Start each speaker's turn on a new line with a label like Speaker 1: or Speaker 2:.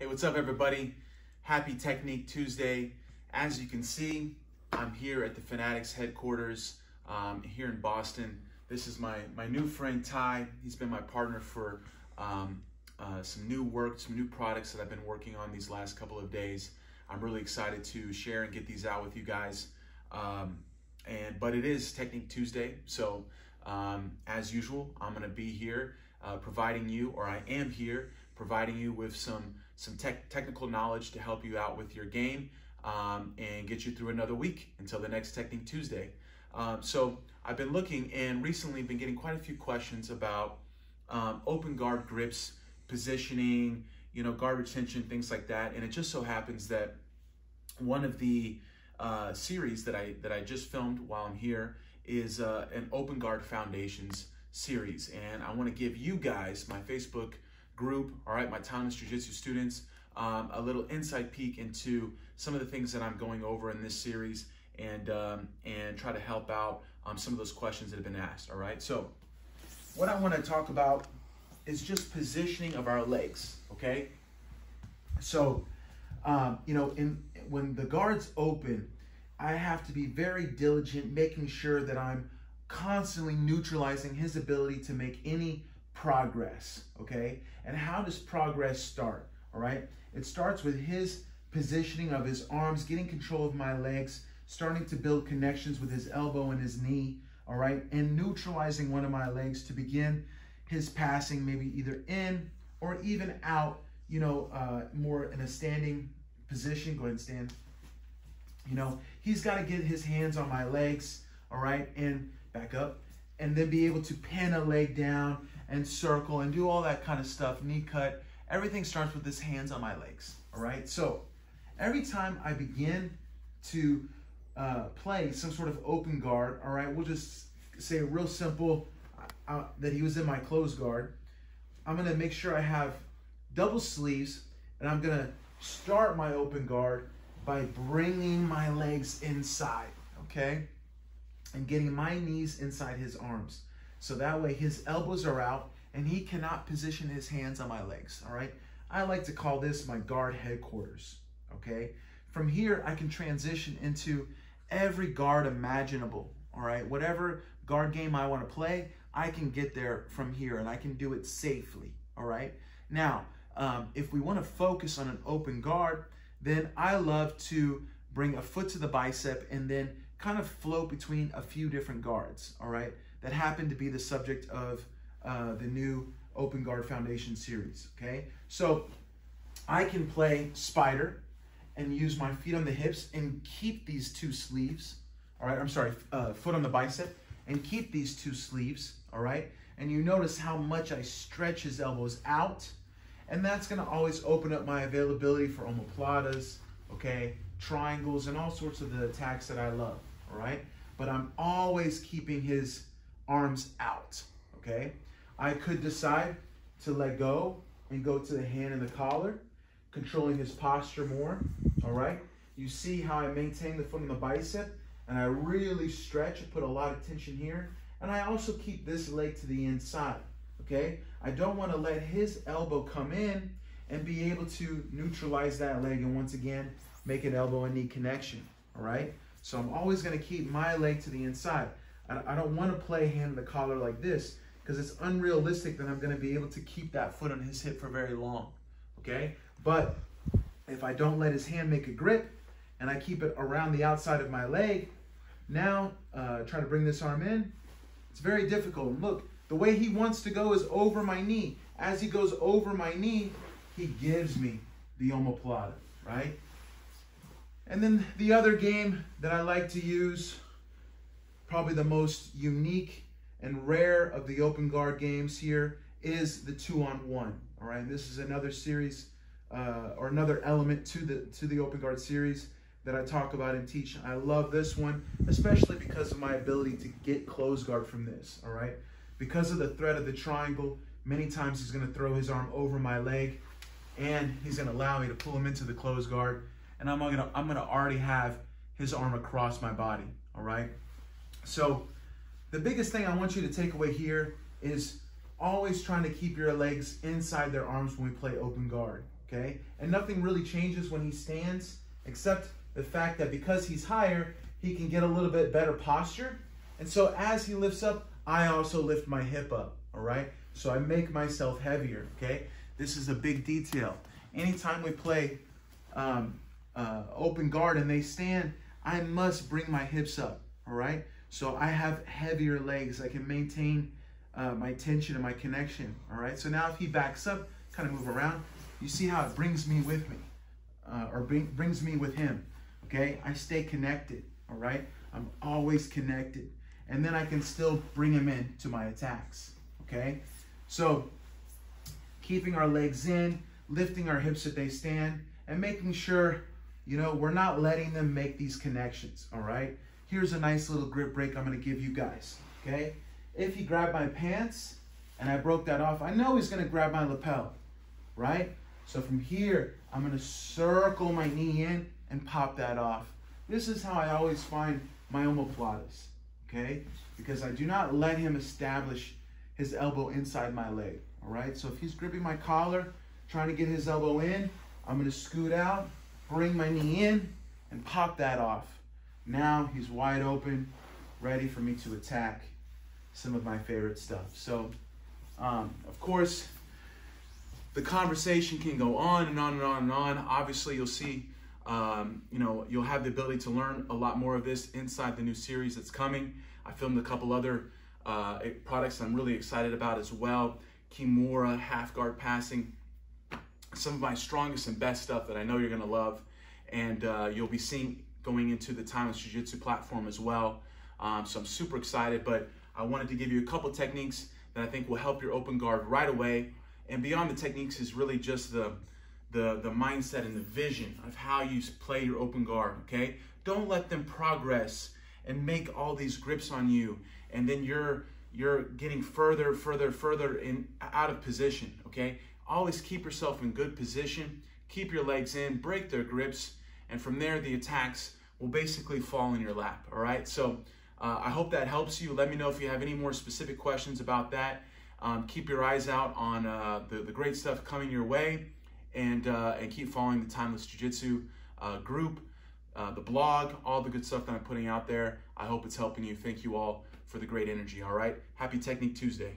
Speaker 1: Hey, what's up, everybody? Happy Technique Tuesday. As you can see, I'm here at the Fanatics headquarters um, here in Boston. This is my, my new friend Ty. He's been my partner for um, uh, some new work, some new products that I've been working on these last couple of days. I'm really excited to share and get these out with you guys. Um, and but it is Technique Tuesday, so um, as usual, I'm to be here uh, providing you, or I am here providing you with some some tech, technical knowledge to help you out with your game um, and get you through another week until the next Technique Tuesday. Um, so I've been looking and recently been getting quite a few questions about um, open guard grips, positioning, you know, guard retention, things like that. And it just so happens that one of the uh, series that I that I just filmed while I'm here is uh, an Open Guard Foundations series, and I want to give you guys my Facebook group, all right, my Timeless Jiu-Jitsu students, um, a little inside peek into some of the things that I'm going over in this series, and um, and try to help out um, some of those questions that have been asked. All right, so what I want to talk about is just positioning of our legs. Okay, so um, you know, in when the guard's open, I have to be very diligent, making sure that I'm constantly neutralizing his ability to make any progress, okay? And how does progress start, all right? It starts with his positioning of his arms, getting control of my legs, starting to build connections with his elbow and his knee, all right? And neutralizing one of my legs to begin his passing, maybe either in or even out, you know, uh, more in a standing position. Go ahead and stand. You know, he's got to get his hands on my legs, all right, and back up, and then be able to pin a leg down and circle and do all that kind of stuff, knee cut. Everything starts with his hands on my legs, all right? So every time I begin to uh, play some sort of open guard, all right, we'll just say real simple uh that he was in my closed guard. I'm gonna make sure I have double sleeves and I'm gonna start my open guard by bringing my legs inside, okay? And getting my knees inside his arms. So that way his elbows are out and he cannot position his hands on my legs, all right? I like to call this my guard headquarters, okay? From here, I can transition into every guard imaginable, all right? Whatever guard game I want to play, I can get there from here and I can do it safely, all right? Now, um, if we want to focus on an open guard, then I love to bring a foot to the bicep and then kind of float between a few different guards, all right, that happen to be the subject of uh, the new Open Guard Foundation series, okay? So I can play spider and use my feet on the hips and keep these two sleeves, all right, I'm sorry, uh, foot on the bicep, and keep these two sleeves, all right? And you notice how much I stretch his elbows out and that's gonna always open up my availability for omoplatas, okay, triangles, and all sorts of the attacks that I love, right? But I'm always keeping his arms out, okay? I could decide to let go and go to the hand and the collar, controlling his posture more, all right? You see how I maintain the foot on the bicep, and I really stretch and put a lot of tension here, and I also keep this leg to the inside okay? I don't want to let his elbow come in and be able to neutralize that leg and once again, make an elbow and knee connection, all right? So I'm always going to keep my leg to the inside. I don't want to play hand the collar like this because it's unrealistic that I'm going to be able to keep that foot on his hip for very long, okay? But if I don't let his hand make a grip and I keep it around the outside of my leg, now uh, try to bring this arm in, it's very difficult. And look, the way he wants to go is over my knee. As he goes over my knee, he gives me the omoplata, right? And then the other game that I like to use, probably the most unique and rare of the open guard games here, is the two on one. All right, this is another series uh, or another element to the to the open guard series that I talk about and teach. I love this one, especially because of my ability to get close guard from this. All right, because of the threat of the triangle, many times he's going to throw his arm over my leg and he's going to allow me to pull him into the close guard. And I'm to, I'm to already have his arm across my body. All right. So the biggest thing I want you to take away here is always trying to keep your legs inside their arms when we play open guard. okay? And nothing really changes when he stands, except the fact that because he's higher, he can get a little bit better posture. And so as he lifts up, I also lift my hip up, all right? So I make myself heavier, okay? This is a big detail. Anytime we play um, open guard and they stand, I must bring my hips up, all right? So I have heavier legs. I can maintain uh, my tension and my connection, all right? So now if he backs up, kind of move around, you see how it brings me with me, uh, or bring, brings me with him, okay? I stay connected, all right? I'm always connected. And then I can still bring him in to my attacks, okay? So keeping our legs in, lifting our hips if they stand, and making sure, you know, we're not letting them make these connections, all right? Here's a nice little grip break I'm gonna give you guys, okay? If he grabbed my pants and I broke that off, I know he's gonna grab my lapel, right? So from here, I'm gonna circle my knee in and pop that off. This is how I always find my omoplatas, okay? Because I do not let him establish his elbow inside my leg, all right? So if he's gripping my collar, trying to get his elbow in, I'm gonna scoot out, bring my knee in, and pop that off. Now he's wide open, ready for me to attack some of my favorite stuff. So, um, of course, the conversation can go on and on and on and on. Obviously, you'll see, um, you know, you'll have the ability to learn a lot more of this inside the new series that's coming. I filmed a couple other uh, products I'm really excited about as well. Kimura, half guard passing, some of my strongest and best stuff that I know you're gonna love. And uh, you'll be seeing going into the Timeless Jiu-Jitsu platform as well. Um, so I'm super excited, but I wanted to give you a couple techniques that I think will help your open guard right away. And beyond the techniques is really just the, the, the mindset and the vision of how you play your open guard, okay? Don't let them progress and make all these grips on you and then you're you're getting further, further, further in out of position, okay? Always keep yourself in good position, keep your legs in, break their grips, and from there the attacks will basically fall in your lap, all right? So uh, I hope that helps you. Let me know if you have any more specific questions about that. Um, keep your eyes out on uh, the, the great stuff coming your way and, uh, and keep following the Timeless Jiu-Jitsu uh, group, uh, the blog, all the good stuff that I'm putting out there. I hope it's helping you. Thank you all for the great energy, all right? Happy Technique Tuesday.